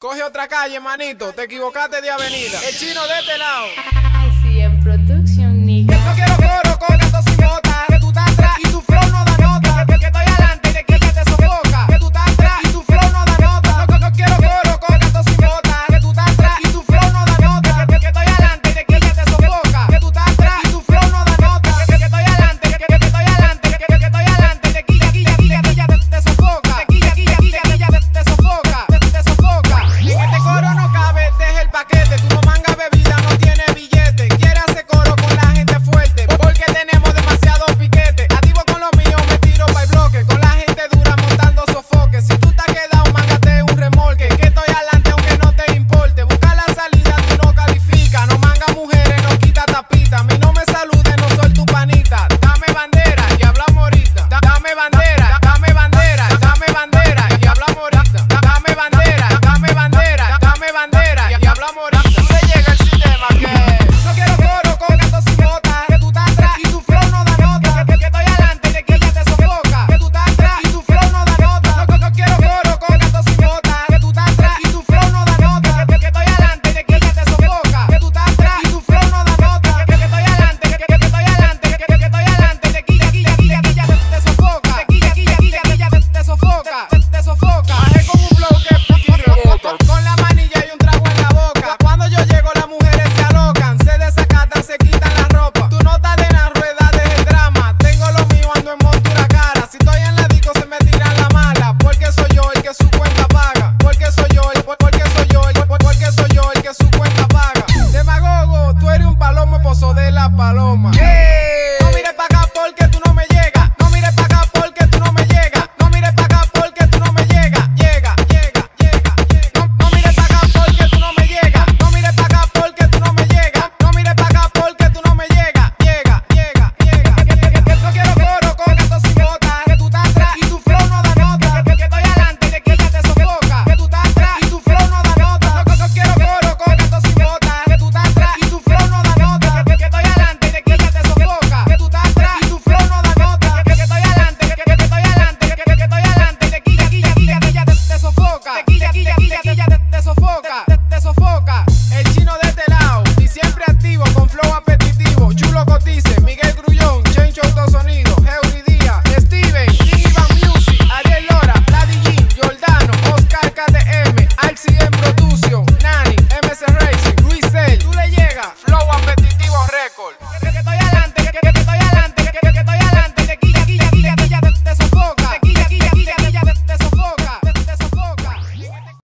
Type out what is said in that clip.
Coge otra calle, manito. Te equivocaste de avenida. El chino de este lado. Sí, en Hablamos ahorita. Le llega el sistema que.